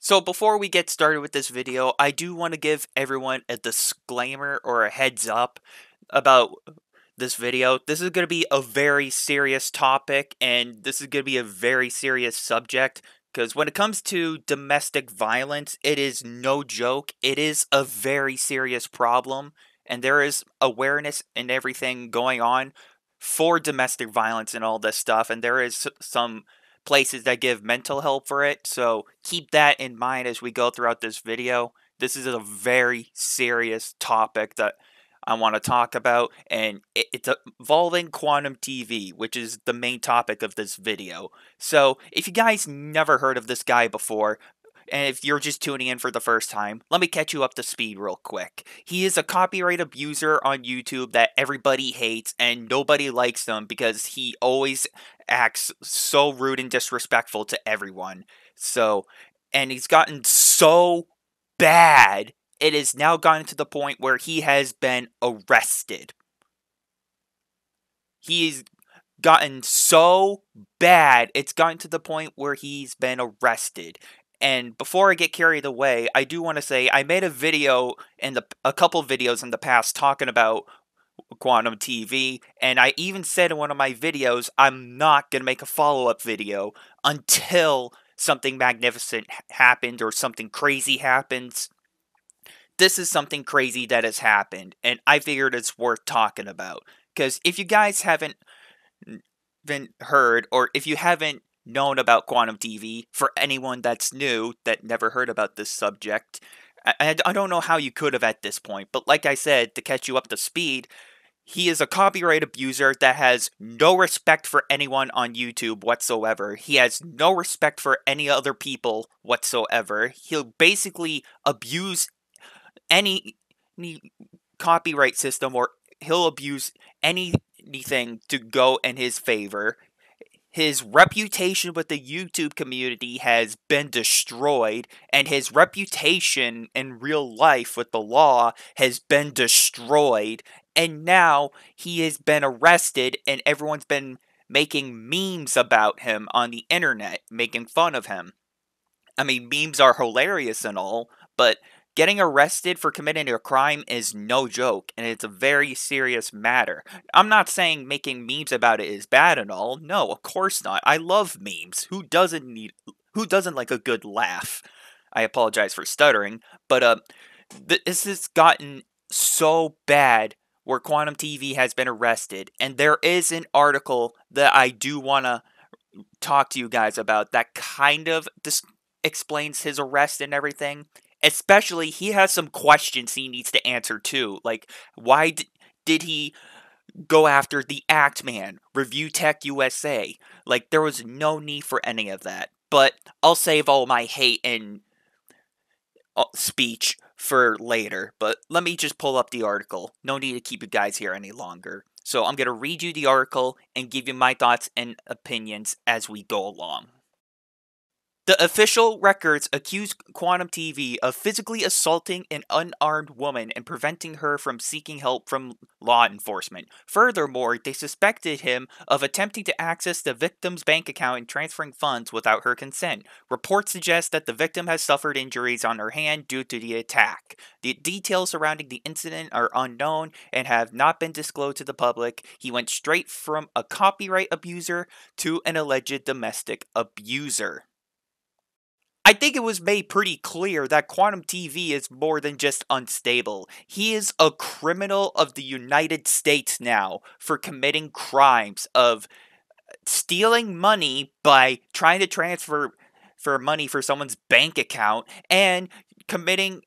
So before we get started with this video, I do want to give everyone a disclaimer or a heads up about this video. This is going to be a very serious topic and this is going to be a very serious subject because when it comes to domestic violence, it is no joke. It is a very serious problem and there is awareness and everything going on for domestic violence and all this stuff and there is some places that give mental help for it. So keep that in mind as we go throughout this video. This is a very serious topic that I want to talk about, and it's involving quantum TV, which is the main topic of this video. So, if you guys never heard of this guy before, and if you're just tuning in for the first time, let me catch you up to speed real quick. He is a copyright abuser on YouTube that everybody hates and nobody likes him because he always acts so rude and disrespectful to everyone. So, and he's gotten so bad, it has now gotten to the point where he has been arrested. He's gotten so bad, it's gotten to the point where he's been arrested. And before I get carried away, I do want to say I made a video in the a couple videos in the past talking about quantum TV, and I even said in one of my videos I'm not going to make a follow-up video until something magnificent happened or something crazy happens. This is something crazy that has happened, and I figured it's worth talking about. Because if you guys haven't been heard, or if you haven't known about quantum TV for anyone that's new that never heard about this subject. I, I don't know how you could have at this point, but like I said, to catch you up to speed, he is a copyright abuser that has no respect for anyone on YouTube whatsoever. He has no respect for any other people whatsoever. He'll basically abuse any, any copyright system or he'll abuse any anything to go in his favor his reputation with the YouTube community has been destroyed, and his reputation in real life with the law has been destroyed. And now he has been arrested, and everyone's been making memes about him on the internet, making fun of him. I mean, memes are hilarious and all, but Getting arrested for committing a crime is no joke, and it's a very serious matter. I'm not saying making memes about it is bad and all. No, of course not. I love memes. Who doesn't need who doesn't like a good laugh? I apologize for stuttering, but uh this has gotten so bad where Quantum TV has been arrested, and there is an article that I do want to talk to you guys about that kind of dis- explains his arrest and everything especially he has some questions he needs to answer too like why d- did he go after the act man review tech usa like there was no need for any of that. But i'll save all my hate and uh, speech for later but let me just pull up the article. No need to keep you guys here any longer. So i'm going to read you the article and give you my thoughts and opinions as we go along the official records accuse Quantum TV of physically assaulting an unarmed woman and preventing her from seeking help from law enforcement. Furthermore, they suspected him of attempting to access the victim's bank account and transferring funds without her consent. Reports suggest that the victim has suffered injuries on her hand due to the attack. The details surrounding the incident are unknown and have not been disclosed to the public. He went straight from a copyright abuser to an alleged domestic abuser. I think it was made pretty clear that Quantum TV is more than just unstable. He is a criminal of the United States now for committing crimes of uh, stealing money by trying to transfer for money for someone's bank account and committing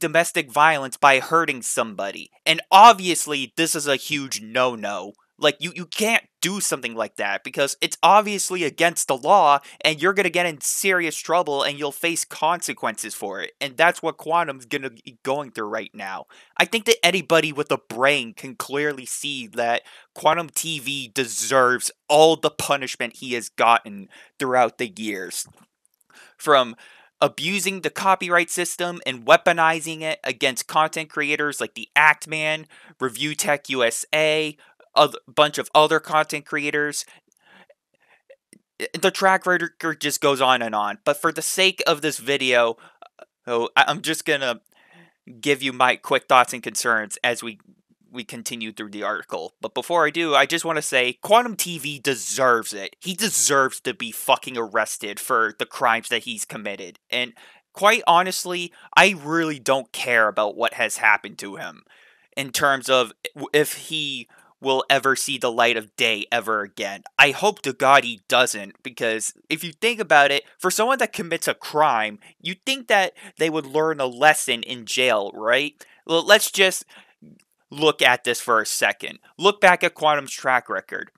domestic violence by hurting somebody. And obviously, this is a huge no no. Like you you can't do something like that because it's obviously against the law and you're going to get in serious trouble and you'll face consequences for it. And that's what Quantum's going to be going through right now. I think that anybody with a brain can clearly see that Quantum TV deserves all the punishment he has gotten throughout the years. From abusing the copyright system and weaponizing it against content creators like the Act Man, Review Tech USA, a bunch of other content creators eh, eh, the track record just goes on and on. But for the sake of this video, uh, oh, I'm just gonna give you my quick thoughts and concerns as we we continue through the article. But before I do, I just want to say Quantum TV deserves it. He deserves to be fucking arrested for the crimes that he's committed. And quite honestly, I really don't care about what has happened to him in terms of eh, if he will ever see the light of day ever again. I hope to God he doesn't, because if you think about it, for someone that commits a crime, you think that they would learn a lesson in jail, right? Well, let's just look at this for a second. Look back at Quantum's track record.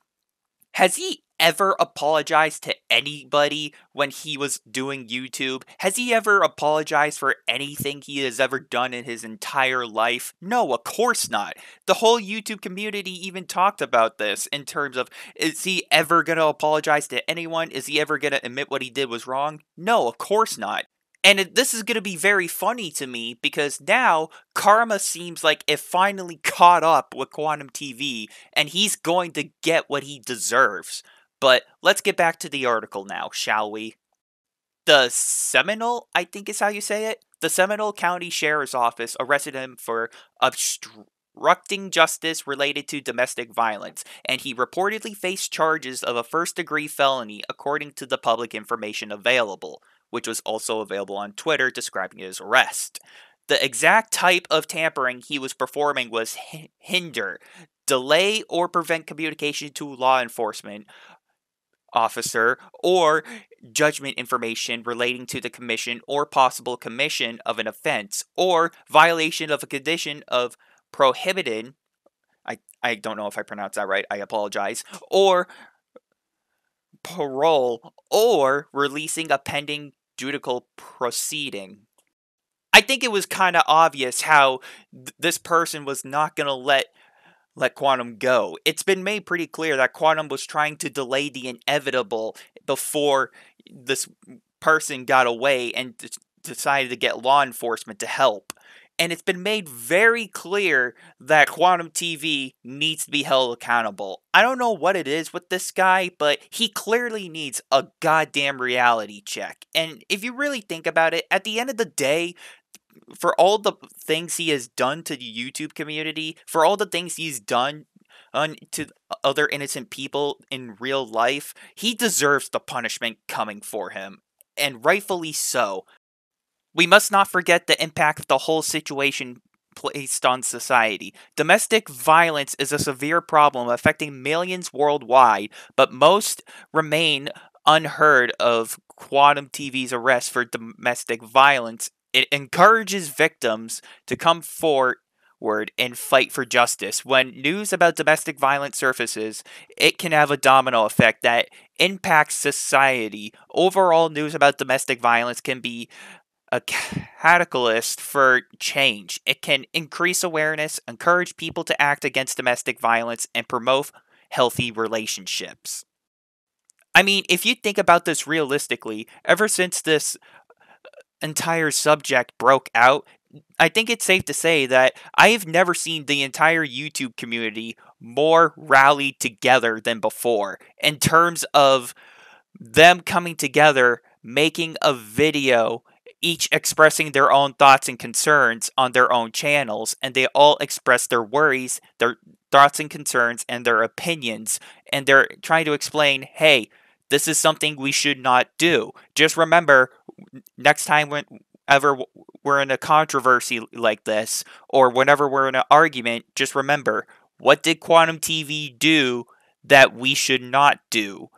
Has he ever apologized to anybody when he was doing YouTube? Has he ever apologized for anything he has ever done in his entire life? No, of course not. The whole YouTube community even talked about this in terms of is he ever going to apologize to anyone? Is he ever going to admit what he did was wrong? No, of course not. And this is going to be very funny to me because now Karma seems like it finally caught up with Quantum TV and he's going to get what he deserves. But let's get back to the article now, shall we? The Seminole, I think is how you say it, the Seminole County Sheriff's Office arrested him for obstructing justice related to domestic violence, and he reportedly faced charges of a first degree felony according to the public information available which was also available on Twitter describing his arrest. The exact type of tampering he was performing was hinder, delay, or prevent communication to law enforcement officer or judgment information relating to the commission or possible commission of an offense or violation of a condition of prohibited I, I don't know if I pronounced that right, I apologize, or parole or releasing a pending judicial proceeding. I think it was kind of obvious how th- this person was not going to let let Quantum go. It's been made pretty clear that Quantum was trying to delay the inevitable before this person got away and d- decided to get law enforcement to help and it's been made very clear that Quantum TV needs to be held accountable. I don't know what it is with this guy, but he clearly needs a goddamn reality check. And if you really think about it, at the end of the day, for all the things he has done to the YouTube community, for all the things he's done on to other innocent people in real life, he deserves the punishment coming for him. And rightfully so. We must not forget the impact the whole situation placed on society. Domestic violence is a severe problem affecting millions worldwide, but most remain unheard of Quantum TV's arrest for domestic violence. It encourages victims to come forward and fight for justice. When news about domestic violence surfaces, it can have a domino effect that impacts society. Overall, news about domestic violence can be a catalyst for change. It can increase awareness, encourage people to act against domestic violence, and promote healthy relationships. I mean, if you think about this realistically, ever since this entire subject broke out, I think it's safe to say that I have never seen the entire YouTube community more rallied together than before in terms of them coming together, making a video each expressing their own thoughts and concerns on their own channels, and they all express their worries, their thoughts and concerns, and their opinions, and they're trying to explain, hey, this is something we should not do. Just remember, next time whenever we're in a controversy like this, or whenever we're in an argument, just remember, what did Quantum TV do that we should not do?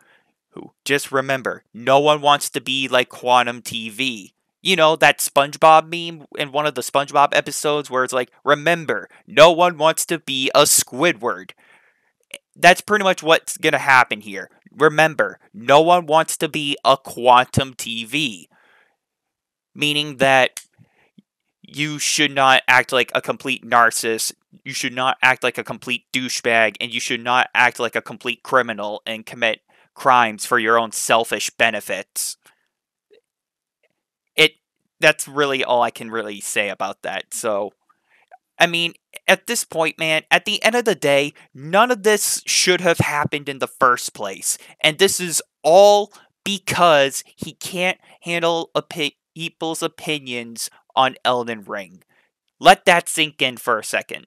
Just remember, no one wants to be like Quantum TV you know, that SpongeBob meme in one of the SpongeBob episodes where it's like, remember, no one wants to be a Squidward. Eh, that's pretty much what's going to happen here. Remember, no one wants to be a Quantum TV. Meaning that you should not act like a complete narcissist, you should not act like a complete douchebag, and you should not act like a complete criminal and commit crimes for your own selfish benefits It that's really all I can really say about that. So, I mean, at this point, man, at the end of the day, none of this should have happened in the first place. And this is all because he can't handle opi- people's opinions on Elden Ring. Let that sink in for a second.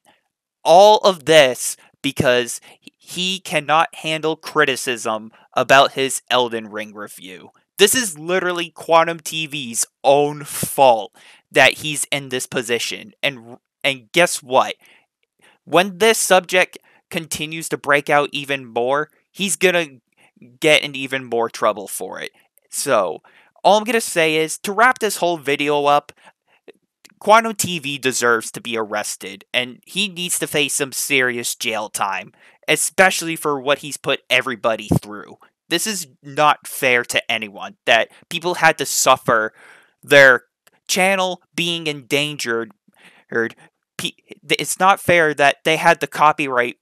All of this because he cannot handle criticism about his Elden Ring review. This is literally Quantum TV's own fault that he's in this position. And and guess what? When this subject continues to break out even more, he's going to get in even more trouble for it. So, all I'm going to say is to wrap this whole video up, Quantum TV deserves to be arrested, and he needs to face some serious jail time, especially for what he's put everybody through. This is not fair to anyone that people had to suffer their channel being endangered. It's not fair that they had the copyright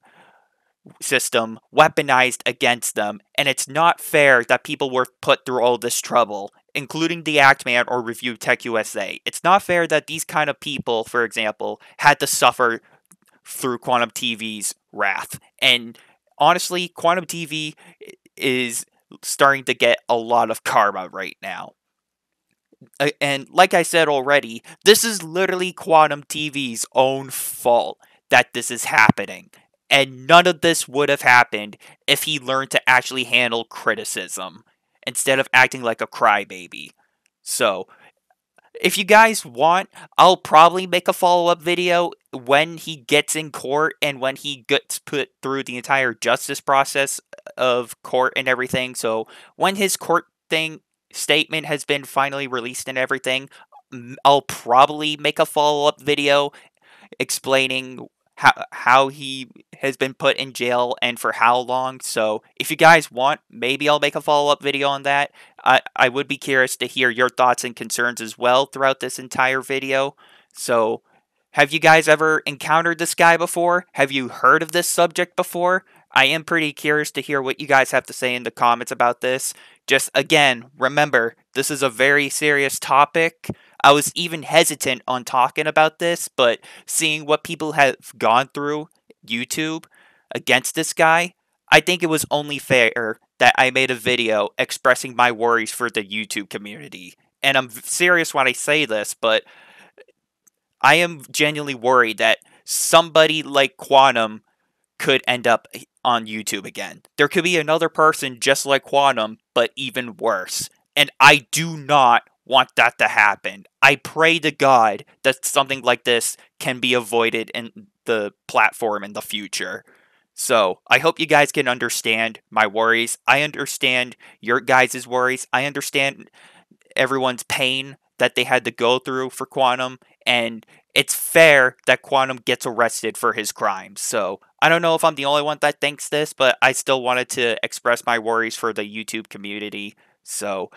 system weaponized against them, and it's not fair that people were put through all this trouble, including the Actman or Review Tech USA. It's not fair that these kind of people, for example, had to suffer through Quantum TV's wrath. And honestly, Quantum TV is starting to get a lot of karma right now. And like I said already, this is literally Quantum TV's own fault that this is happening. And none of this would have happened if he learned to actually handle criticism instead of acting like a crybaby. So, if you guys want, I'll probably make a follow up video when he gets in court and when he gets put through the entire justice process of court and everything. So, when his court thing statement has been finally released and everything, I'll probably make a follow up video explaining how how he has been put in jail and for how long. So if you guys want, maybe I'll make a follow up video on that. I I would be curious to hear your thoughts and concerns as well throughout this entire video. So have you guys ever encountered this guy before? Have you heard of this subject before? I am pretty curious to hear what you guys have to say in the comments about this. Just again, remember, this is a very serious topic. I was even hesitant on talking about this, but seeing what people have gone through YouTube against this guy, I think it was only fair that I made a video expressing my worries for the YouTube community. And I'm serious when I say this, but I am genuinely worried that somebody like Quantum could end up on YouTube again. There could be another person just like Quantum, but even worse. And I do not want that to happen. I pray to God that something like this can be avoided in the platform in the future. So, I hope you guys can understand my worries. I understand your guys' worries. I understand everyone's pain that they had to go through for Quantum, and it's fair that Quantum gets arrested for his crimes. So, I don't know if I'm the only one that thinks this, but I still wanted to express my worries for the YouTube community. So,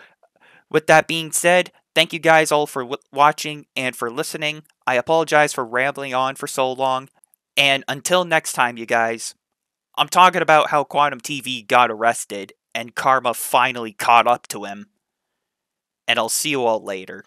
with that being said, thank you guys all for watching and for listening. I apologize for rambling on for so long. And until next time, you guys, I'm talking about how Quantum TV got arrested and Karma finally caught up to him. And I'll see you all later.